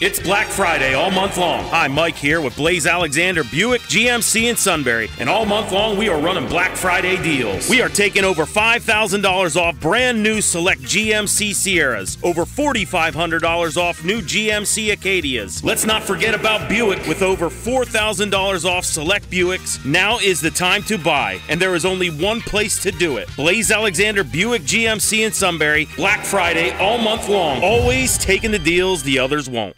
It's Black Friday all month long. Hi, Mike here with Blaise Alexander Buick, GMC, and Sunbury. And all month long, we are running Black Friday deals. We are taking over $5,000 off brand new select GMC Sierras, over $4,500 off new GMC Acadias. Let's not forget about Buick with over $4,000 off select Buicks. Now is the time to buy, and there is only one place to do it Blaise Alexander Buick, GMC, and Sunbury. Black Friday all month long. Always taking the deals the others won't.